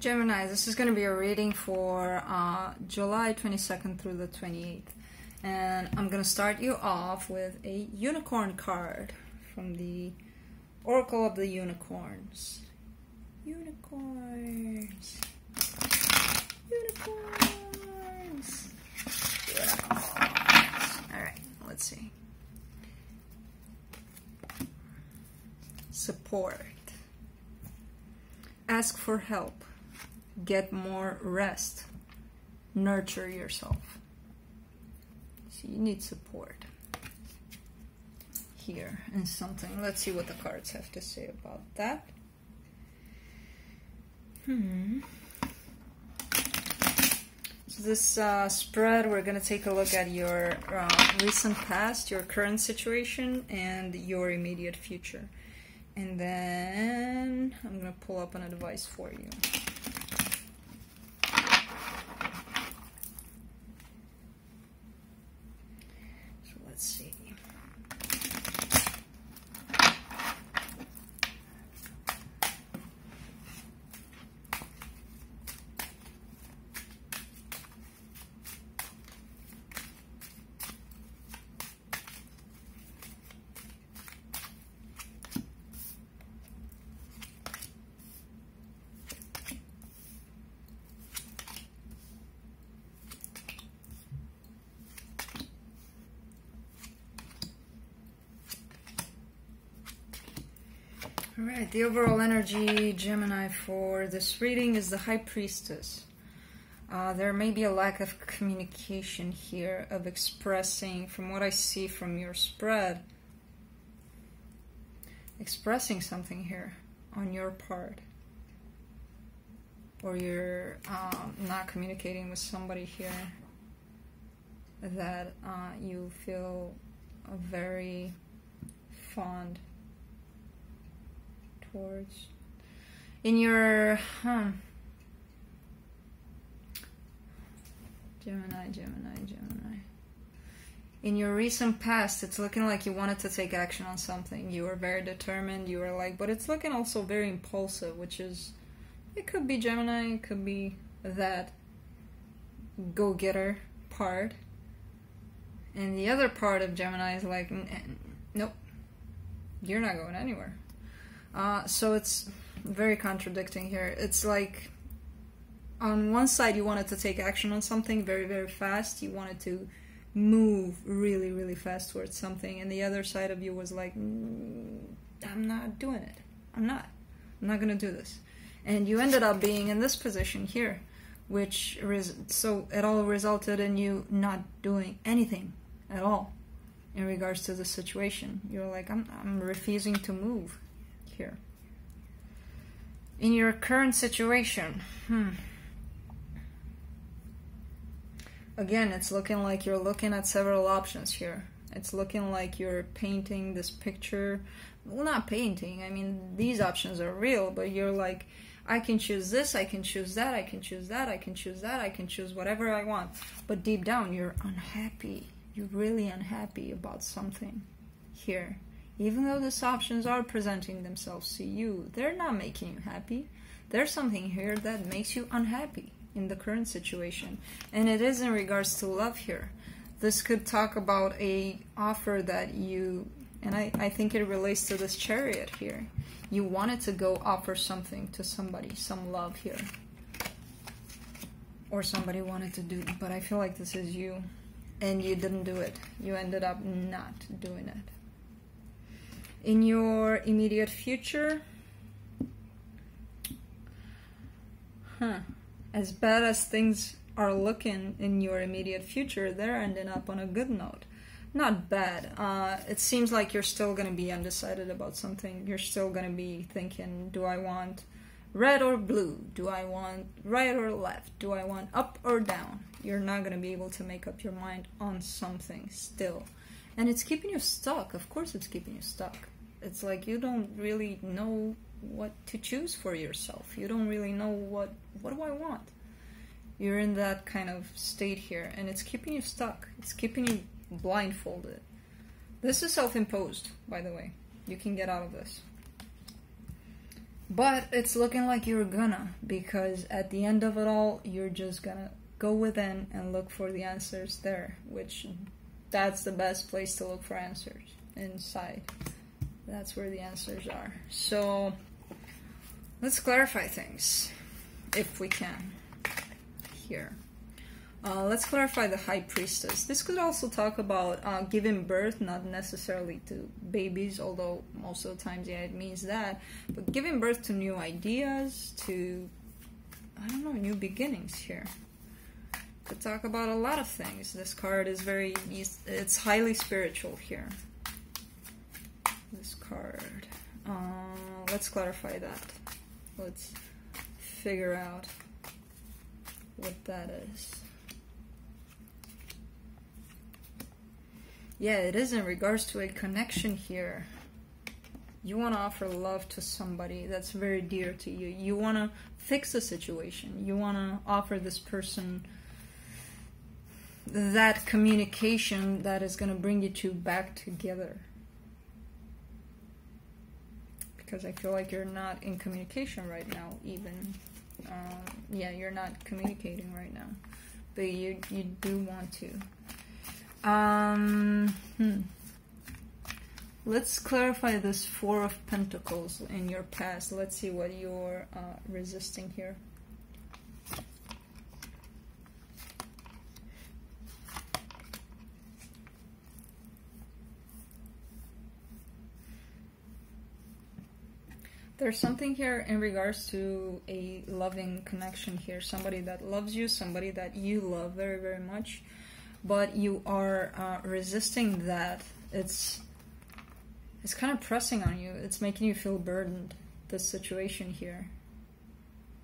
Gemini, this is going to be a reading for uh, July 22nd through the 28th. And I'm going to start you off with a unicorn card from the Oracle of the Unicorns. Unicorns. Unicorns. Unicorns. Alright, let's see. Support. Ask for help get more rest, nurture yourself. So you need support here and something. Let's see what the cards have to say about that. Hmm. So this uh, spread, we're going to take a look at your uh, recent past, your current situation, and your immediate future. And then I'm going to pull up an advice for you. All right, the overall energy, Gemini, for this reading is the High Priestess. Uh, there may be a lack of communication here, of expressing, from what I see from your spread, expressing something here on your part. Or you're um, not communicating with somebody here that uh, you feel very fond in your huh Gemini, Gemini, Gemini. In your recent past, it's looking like you wanted to take action on something. You were very determined. You were like, but it's looking also very impulsive, which is, it could be Gemini, it could be that go getter part. And the other part of Gemini is like, nope, you're not going anywhere. Uh, so it's very contradicting here. It's like on one side you wanted to take action on something very very fast. You wanted to move really really fast towards something, and the other side of you was like, mm, I'm not doing it. I'm not. I'm not gonna do this. And you ended up being in this position here, which res- so it all resulted in you not doing anything at all in regards to the situation. You're like, I'm I'm refusing to move here. In your current situation, hmm. Again, it's looking like you're looking at several options here. It's looking like you're painting this picture. Well, not painting. I mean, these options are real, but you're like, I can choose this, I can choose that, I can choose that, I can choose that, I can choose whatever I want. But deep down, you're unhappy. You're really unhappy about something here. Even though these options are presenting themselves to you, they're not making you happy. There's something here that makes you unhappy in the current situation. And it is in regards to love here. This could talk about a offer that you and I, I think it relates to this chariot here. You wanted to go offer something to somebody, some love here. Or somebody wanted to do, but I feel like this is you. And you didn't do it. You ended up not doing it in your immediate future. Huh. As bad as things are looking in your immediate future, they're ending up on a good note. Not bad. Uh, it seems like you're still going to be undecided about something. You're still going to be thinking, do I want red or blue? Do I want right or left? Do I want up or down? You're not going to be able to make up your mind on something still and it's keeping you stuck. Of course, it's keeping you stuck. It's like you don't really know what to choose for yourself. You don't really know what what do I want. You're in that kind of state here, and it's keeping you stuck. It's keeping you blindfolded. This is self-imposed, by the way. You can get out of this. But it's looking like you're gonna, because at the end of it all, you're just gonna go within and look for the answers there, which that's the best place to look for answers inside. That's where the answers are. So let's clarify things if we can here. Uh, let's clarify the high priestess. This could also talk about uh, giving birth, not necessarily to babies, although most of the times, yeah, it means that, but giving birth to new ideas, to, I don't know, new beginnings here. Could talk about a lot of things. This card is very, it's highly spiritual here. This card. Uh, let's clarify that. Let's figure out what that is. Yeah, it is in regards to a connection here. You want to offer love to somebody that's very dear to you. You want to fix a situation. You want to offer this person that communication that is going to bring you two back together. Because I feel like you're not in communication right now, even. Um, yeah, you're not communicating right now. But you, you do want to. Um, hmm. Let's clarify this Four of Pentacles in your past. Let's see what you're uh, resisting here. There's something here in regards to a loving connection here. Somebody that loves you, somebody that you love very, very much but you are uh, resisting that. It's it's kind of pressing on you. It's making you feel burdened. This situation here,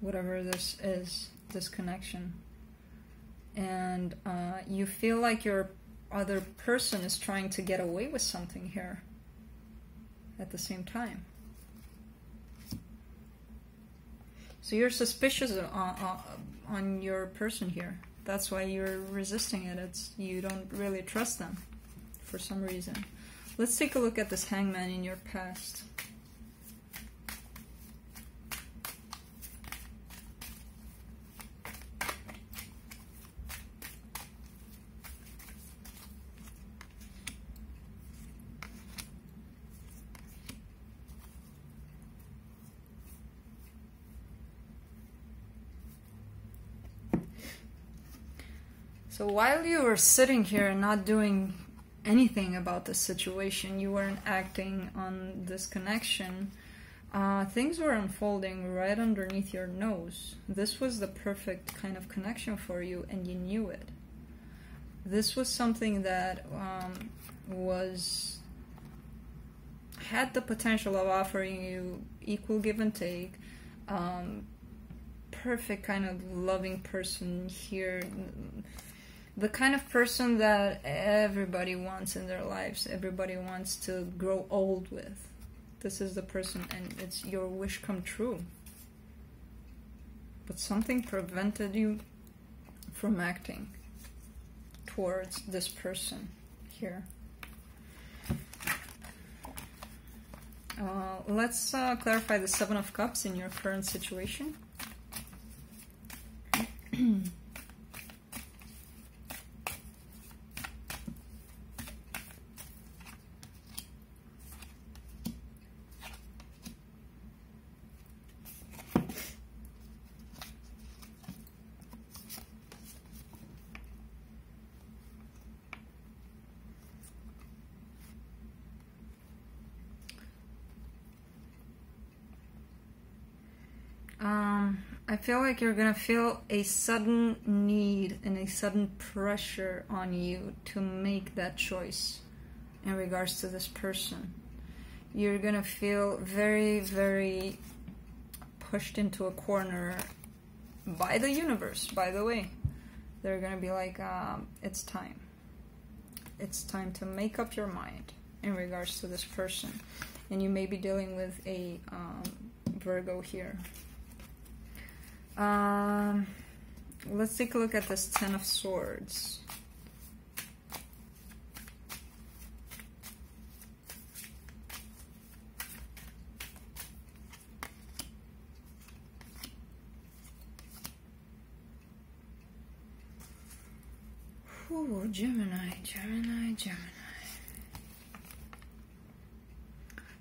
whatever this is, this connection, and uh, you feel like your other person is trying to get away with something here. At the same time. So you're suspicious on, on, on your person here that's why you're resisting it. It's you don't really trust them for some reason. Let's take a look at this hangman in your past. So while you were sitting here and not doing anything about the situation, you weren't acting on this connection, uh, things were unfolding right underneath your nose. This was the perfect kind of connection for you, and you knew it. This was something that um, was had the potential of offering you equal give and take. Um, perfect kind of loving person here the kind of person that everybody wants in their lives, everybody wants to grow old with. This is the person, and it's your wish come true. But something prevented you from acting towards this person here. Uh, let's uh, clarify the Seven of Cups in your current situation. I feel like you're gonna feel a sudden need and a sudden pressure on you to make that choice in regards to this person. You're gonna feel very, very pushed into a corner by the universe, by the way. They're gonna be like, um, it's time. It's time to make up your mind in regards to this person. And you may be dealing with a um, Virgo here. Um, let's take a look at this Ten of Swords. Ooh, Gemini, Gemini, Gemini.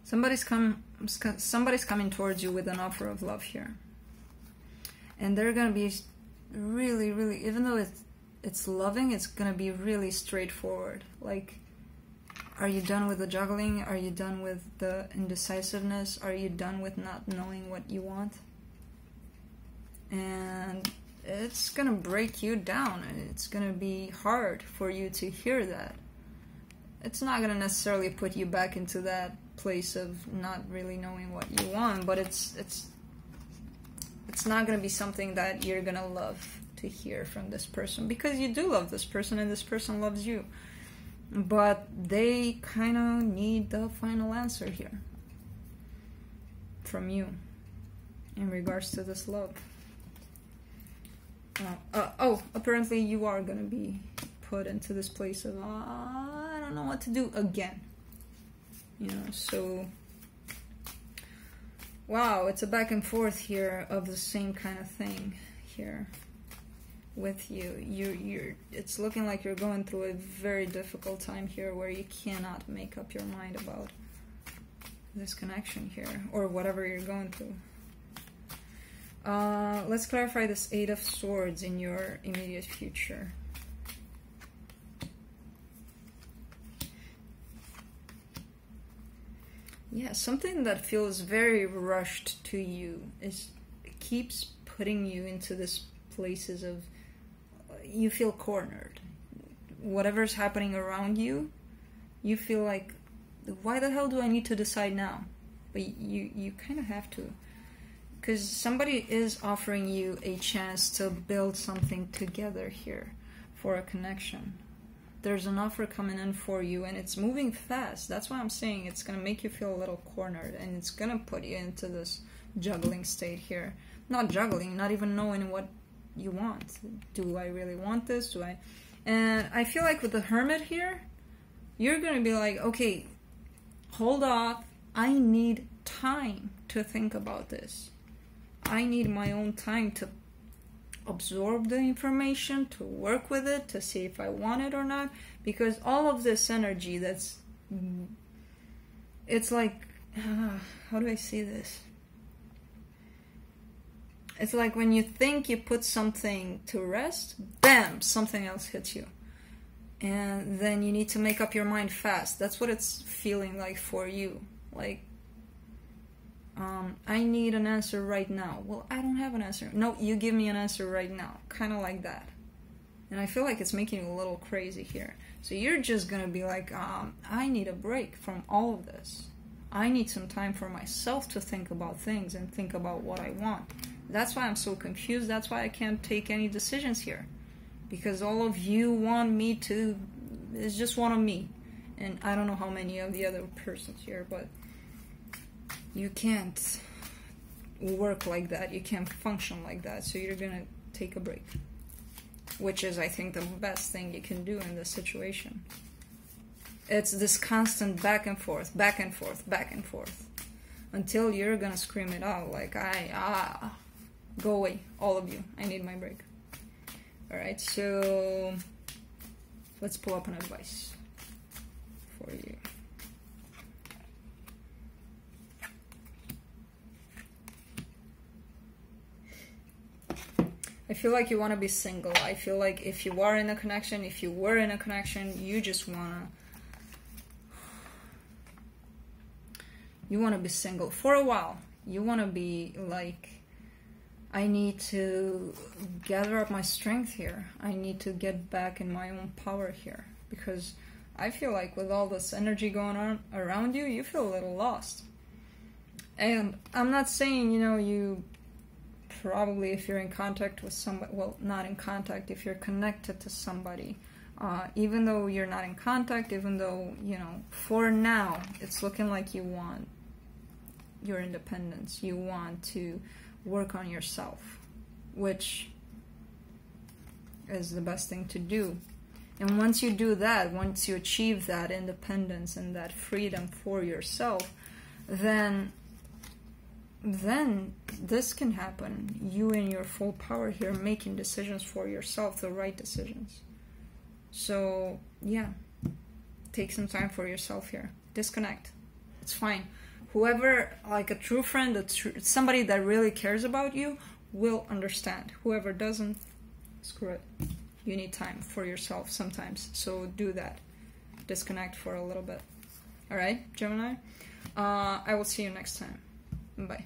Somebody's come somebody's coming towards you with an offer of love here and they're gonna be really, really. Even though it's it's loving, it's gonna be really straightforward. Like, are you done with the juggling? Are you done with the indecisiveness? Are you done with not knowing what you want? And it's gonna break you down and it's gonna be hard for you to hear that. It's not gonna necessarily put you back into that place of not really knowing what you want, but it's it's it's not gonna be something that you're gonna love to hear from this person because you do love this person and this person loves you. But they kind of need the final answer here from you in regards to this love. Uh, uh, oh, apparently you are gonna be put into this place of uh, I don't know what to do again. You know, so wow, it's a back and forth here of the same kind of thing here with you. You you're it's looking like you're going through a very difficult time here where you cannot make up your mind about this connection here or whatever you're going through. Uh, let's clarify this Eight of Swords in your immediate future. Yeah, something that feels very rushed to you is keeps putting you into this places of uh, you feel cornered. Whatever's happening around you, you feel like why the hell do I need to decide now? But you you kind of have to because somebody is offering you a chance to build something together here for a connection. There's an offer coming in for you and it's moving fast. That's why I'm saying it's going to make you feel a little cornered and it's going to put you into this juggling state here. Not juggling, not even knowing what you want. Do I really want this? Do I? And I feel like with the hermit here, you're going to be like, okay, hold off. I need time to think about this. I need my own time to absorb the information, to work with it, to see if I want it or not. Because all of this energy that's. It's like. Uh, how do I see this? It's like when you think you put something to rest, bam, something else hits you. And then you need to make up your mind fast. That's what it's feeling like for you. Like, um, I need an answer right now. Well, I don't have an answer. No, you give me an answer right now. Kind of like that. And I feel like it's making you a little crazy here. So you're just gonna be like, um, I need a break from all of this. I need some time for myself to think about things and think about what I want. That's why I'm so confused. That's why I can't take any decisions here. Because all of you want me to, it's just one of me. And I don't know how many of the other persons here, but you can't work like that. You can't function like that. So you're gonna take a break, which is, I think, the best thing you can do in this situation. It's this constant back and forth, back and forth, back and forth, until you're gonna scream it out like, "I ah, go away, all of you. I need my break." All right, so let's pull up an advice for you. I feel like you want to be single. I feel like if you are in a connection, if you were in a connection, you just want to you want to be single for a while. You want to be like I need to gather up my strength here. I need to get back in my own power here because I feel like with all this energy going on around you, you feel a little lost. And I'm not saying, you know, you probably if you're in contact with somebody, well, not in contact, if you're connected to somebody, uh, even though you're not in contact, even though, you know, for now, it's looking like you want your independence, you want to work on yourself, which is the best thing to do. And once you do that, once you achieve that independence and that freedom for yourself, then then this can happen. You in your full power here making decisions for yourself, the right decisions. So, yeah, take some time for yourself here. Disconnect. It's fine. Whoever, like a true friend, a tr- somebody that really cares about you, will understand. Whoever doesn't, screw it. You need time for yourself sometimes. So do that. Disconnect for a little bit. All right, Gemini? Uh, I will see you next time. Bye.